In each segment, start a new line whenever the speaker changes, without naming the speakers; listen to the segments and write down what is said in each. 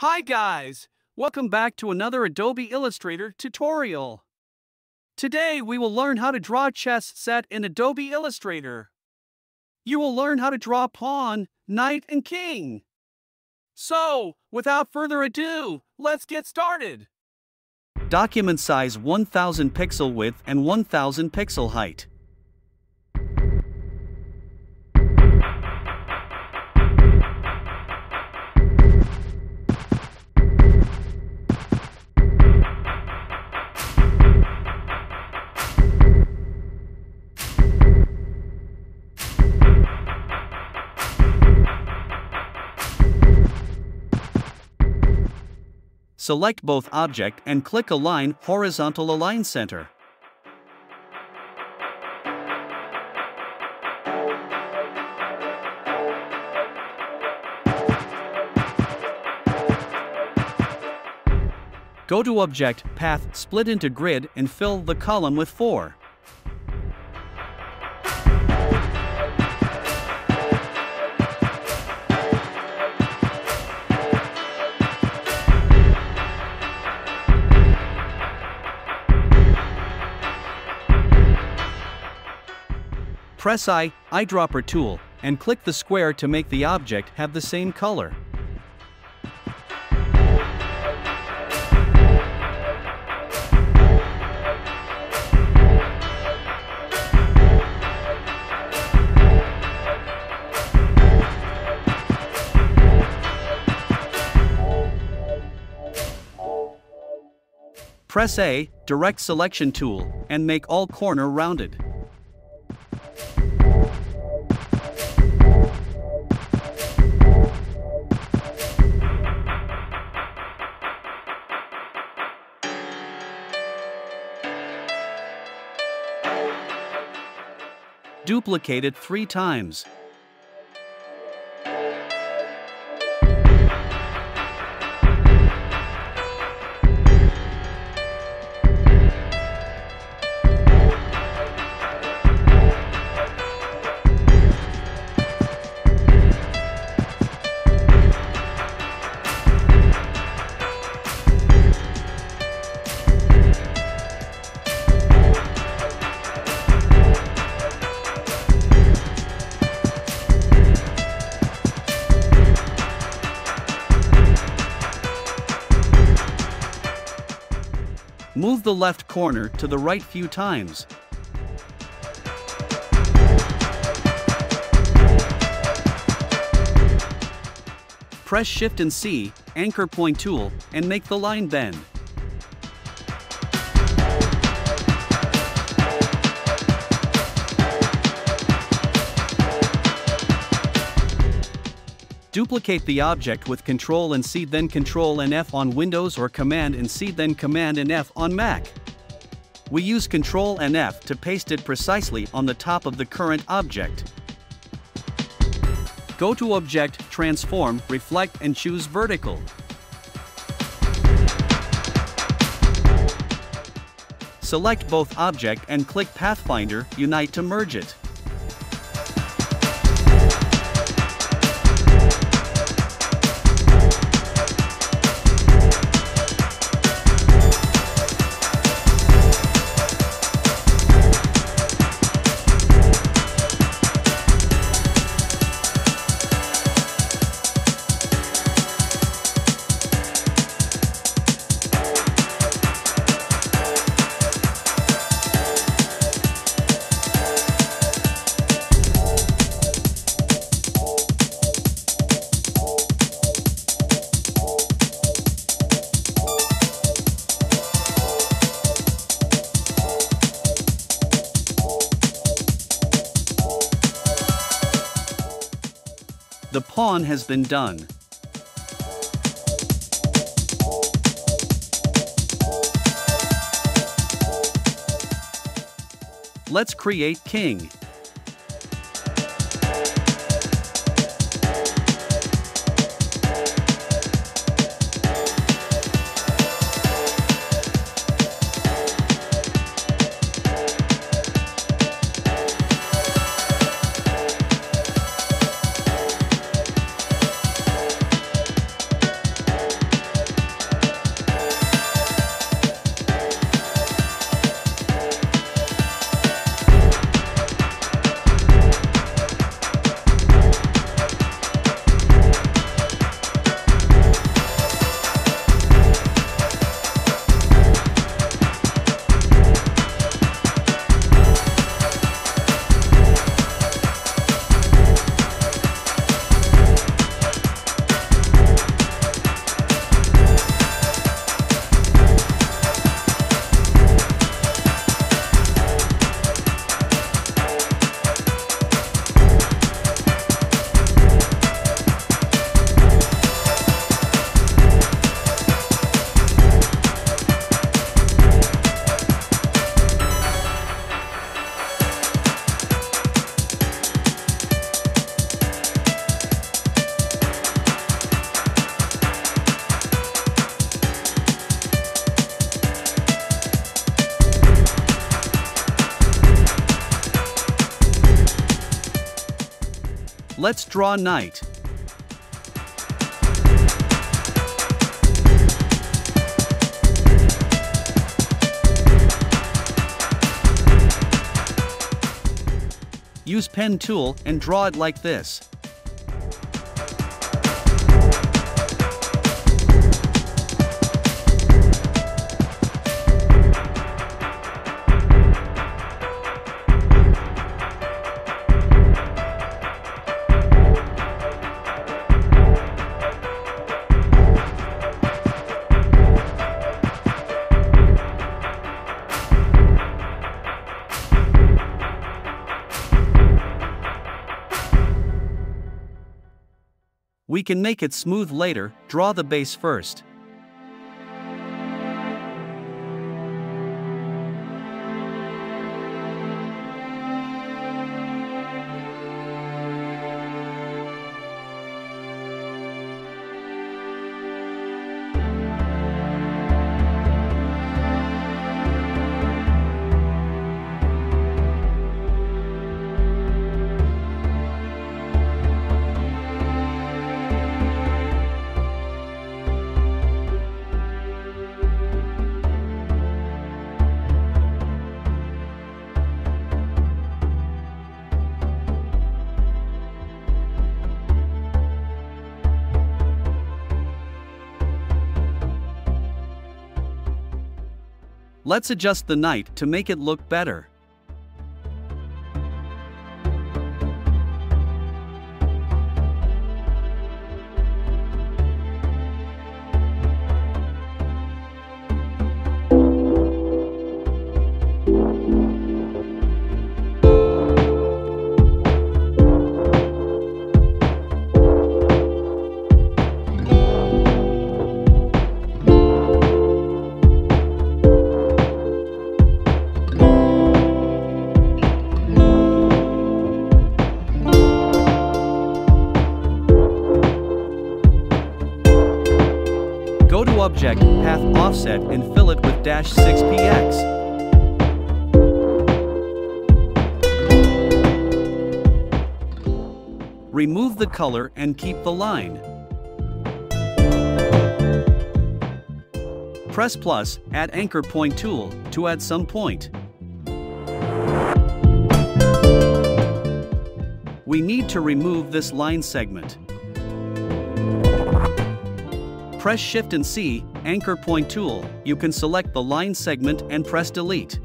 Hi guys! Welcome back to another Adobe Illustrator tutorial. Today we will learn how to draw chess set in Adobe Illustrator. You will learn how to draw pawn, knight, and king. So, without further ado, let's get started. Document size 1000 pixel width and 1000 pixel height. Select both object and click Align Horizontal Align Center. Go to Object, Path, Split into Grid and fill the column with 4. Press I, eyedropper tool, and click the square to make the object have the same color. Press A, Direct Selection tool, and make all corner rounded. Duplicate it three times. Move the left corner to the right few times. Press Shift and C, anchor point tool, and make the line bend. Duplicate the object with Ctrl and C then Ctrl and F on Windows or Command and C then Command and F on Mac. We use Ctrl and F to paste it precisely on the top of the current object. Go to Object, Transform, Reflect and choose Vertical. Select both object and click Pathfinder, Unite to merge it. Pawn has been done. Let's create king. Let's draw knight. Use pen tool and draw it like this. We can make it smooth later, draw the base first. Let's adjust the knight to make it look better. Object, Path Offset and fill it with dash 6px. Remove the color and keep the line. Press plus, add anchor point tool, to add some point. We need to remove this line segment. Press Shift and C, Anchor Point tool, you can select the line segment and press Delete.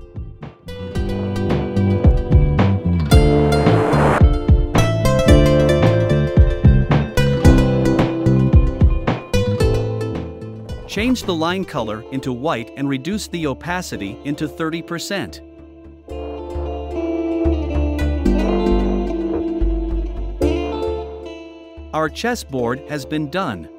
Change the line color into white and reduce the opacity into 30%. Our chessboard has been done.